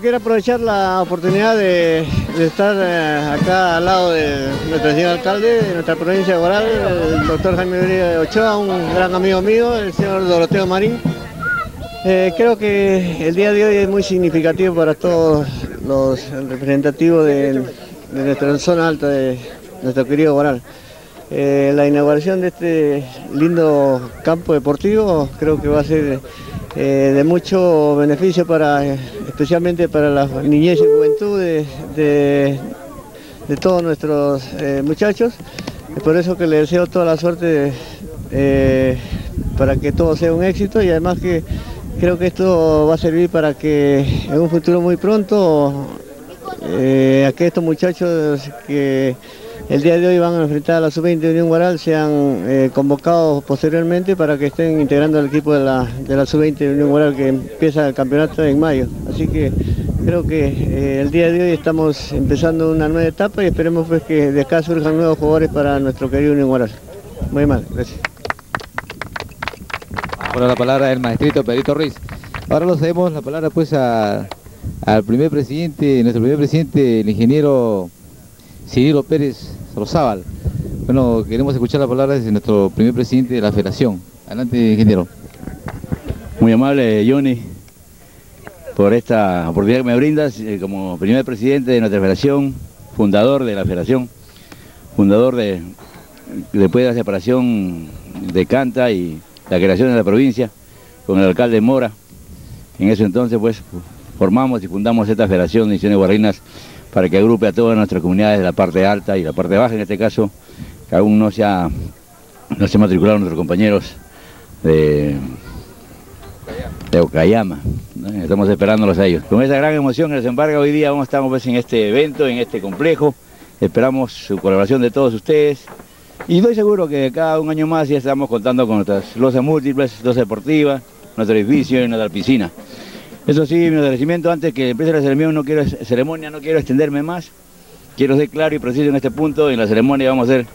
quiero aprovechar la oportunidad de, estar eh, acá al lado de nuestro señor alcalde de nuestra provincia de Guaral, el doctor Jaime Uribe Ochoa, un gran amigo mío, el señor Doroteo Marín. Eh, creo que el día de hoy es muy significativo para todos los representativos de, nuestra zona alta de nuestro querido Guaral. Eh, la inauguración de este lindo campo deportivo creo que va a ser eh, de mucho beneficio para, especialmente para la niñez y juventud de, todos nuestros eh, muchachos. Es por eso que les deseo toda la suerte eh, para que todo sea un éxito y además que creo que esto va a servir para que en un futuro muy pronto a que estos muchachos que el día de hoy van a enfrentar a la sub-20 de Unión Guaral, sean eh, convocados posteriormente para que estén integrando el equipo de la, de la sub-20 de Unión Guaral que empieza el campeonato en mayo. Así que creo que eh, el día de hoy estamos empezando una nueva etapa y esperemos pues que de acá surjan nuevos jugadores para nuestro querido Unión Guaral. Muy mal, gracias. Ahora la palabra del maestrito Pedrito Ruiz. Ahora lo cedemos la palabra pues al primer presidente, nuestro primer presidente, el ingeniero Cirilo Pérez Rosábal. Bueno, queremos escuchar las palabras de nuestro primer presidente de la federación. Adelante, ingeniero. Muy amable, Johnny, por esta oportunidad que me brindas eh, como primer presidente de nuestra federación, fundador de la federación, fundador de, después de la separación de Canta y la creación de la provincia, con el alcalde Mora. En ese entonces, pues, formamos y fundamos esta federación de Misiones Guarrinas para que agrupe a todas nuestras comunidades de la parte alta y la parte baja, en este caso, que aún no se, ha, no se matricularon nuestros compañeros de, de Okayama. Estamos esperándolos a ellos. Con esa gran emoción que nos embarga hoy día, vamos estar pues, en este evento, en este complejo. Esperamos su colaboración de todos ustedes. Y estoy seguro que cada un año más ya estamos contando con nuestras losas múltiples, losas deportivas, nuestro edificio y nuestra piscina. Eso sí, mi agradecimiento antes que empiece la ceremonia, no quiero, ceremonia, no quiero extenderme más. Quiero ser claro y preciso en este punto. En la ceremonia vamos a ser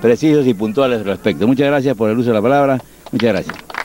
precisos y puntuales al respecto. Muchas gracias por el uso de la palabra. Muchas gracias.